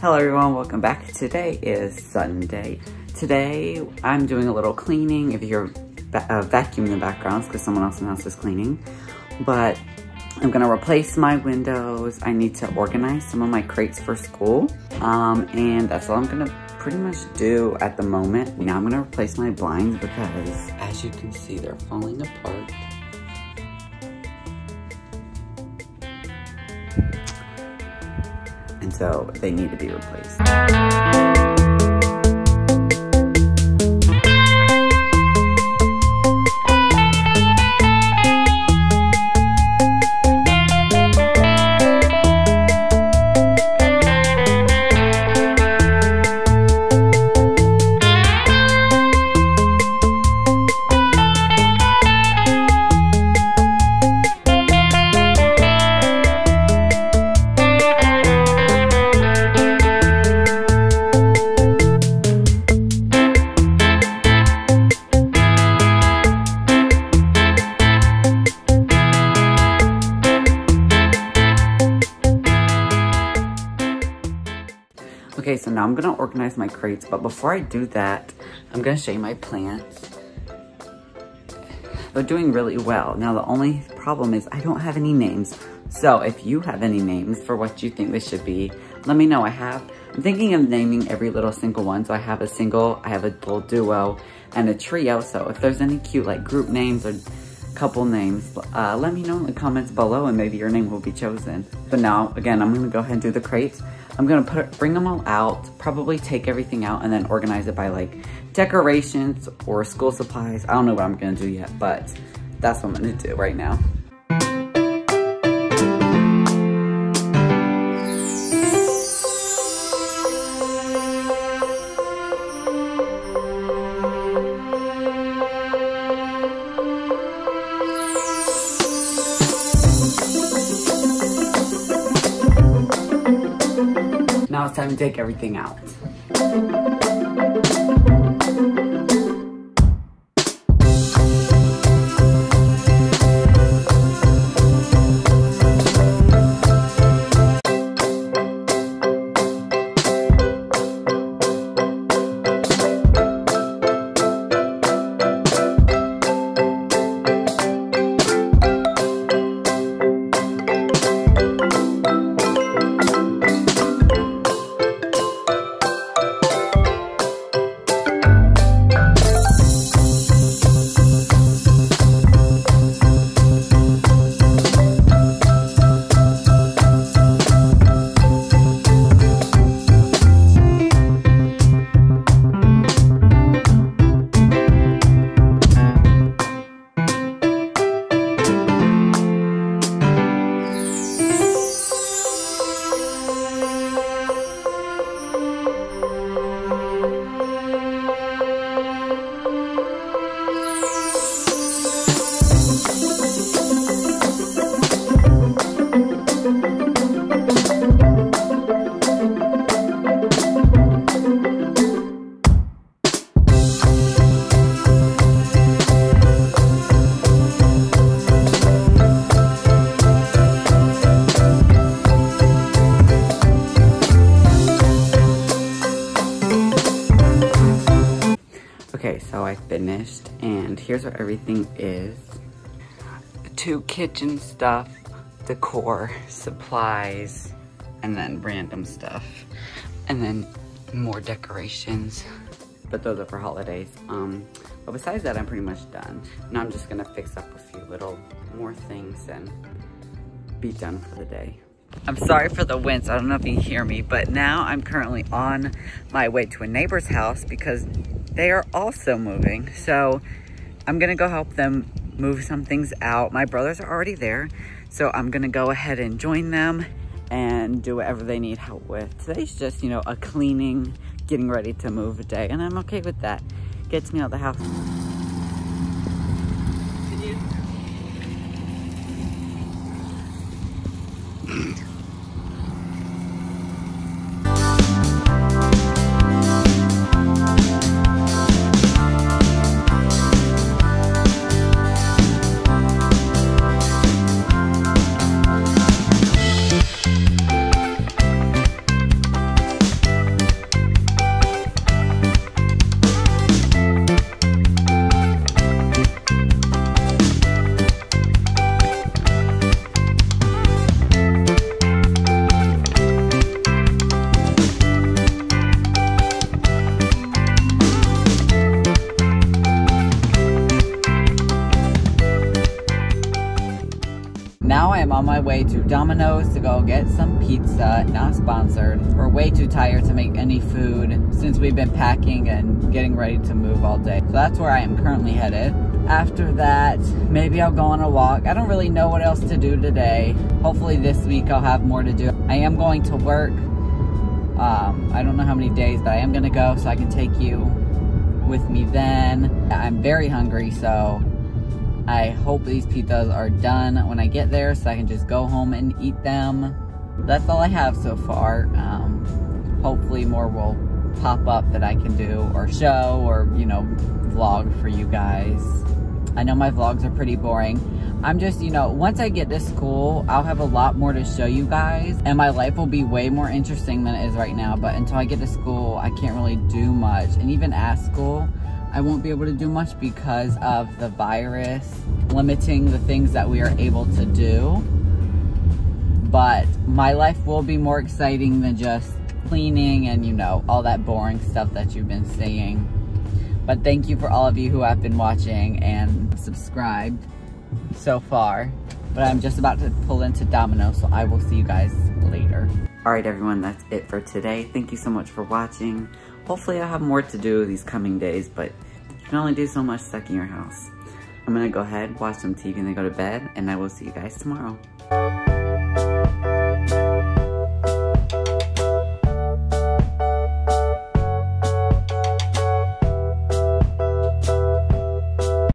Hello everyone, welcome back. Today is Sunday. Today I'm doing a little cleaning. If you're uh, vacuum in the background, because someone else in the house is cleaning. But I'm gonna replace my windows. I need to organize some of my crates for school. Um, and that's all I'm gonna pretty much do at the moment. Now I'm gonna replace my blinds because as you can see, they're falling apart. So they need to be replaced. Okay, so now I'm gonna organize my crates, but before I do that, I'm gonna show you my plants. They're doing really well. Now the only problem is I don't have any names. So if you have any names for what you think they should be, let me know. I have, I'm thinking of naming every little single one. So I have a single, I have a little duo, and a trio. So if there's any cute like group names or couple names, uh, let me know in the comments below and maybe your name will be chosen. But now, again, I'm gonna go ahead and do the crates. I'm gonna put bring them all out, probably take everything out and then organize it by like decorations or school supplies. I don't know what I'm gonna do yet, but that's what I'm gonna do right now. Now it's time to take everything out. Okay, so I finished and here's where everything is. Two kitchen stuff, decor, supplies, and then random stuff. And then more decorations. But those are for holidays. Um, but besides that, I'm pretty much done. Now I'm just gonna fix up a few little more things and be done for the day. I'm sorry for the winds. I don't know if you hear me, but now I'm currently on my way to a neighbor's house because they are also moving. So I'm gonna go help them move some things out. My brothers are already there. So I'm gonna go ahead and join them and do whatever they need help with. Today's just, you know, a cleaning, getting ready to move a day. And I'm okay with that. Gets me out the house. On my way to Domino's to go get some pizza, not sponsored. We're way too tired to make any food since we've been packing and getting ready to move all day. So that's where I am currently headed. After that, maybe I'll go on a walk. I don't really know what else to do today. Hopefully this week I'll have more to do. I am going to work. Um, I don't know how many days, but I am gonna go so I can take you with me then. I'm very hungry, so I hope these pizzas are done when I get there so I can just go home and eat them. That's all I have so far. Um, hopefully more will pop up that I can do or show or, you know, vlog for you guys. I know my vlogs are pretty boring. I'm just, you know, once I get to school, I'll have a lot more to show you guys and my life will be way more interesting than it is right now. But until I get to school, I can't really do much. And even at school, I won't be able to do much because of the virus limiting the things that we are able to do. But my life will be more exciting than just cleaning and, you know, all that boring stuff that you've been seeing. But thank you for all of you who have been watching and subscribed so far. But I'm just about to pull into Domino, so I will see you guys later. All right, everyone, that's it for today. Thank you so much for watching. Hopefully I'll have more to do these coming days, but you can only do so much stuck in your house. I'm gonna go ahead, watch some TV, and then go to bed, and I will see you guys tomorrow.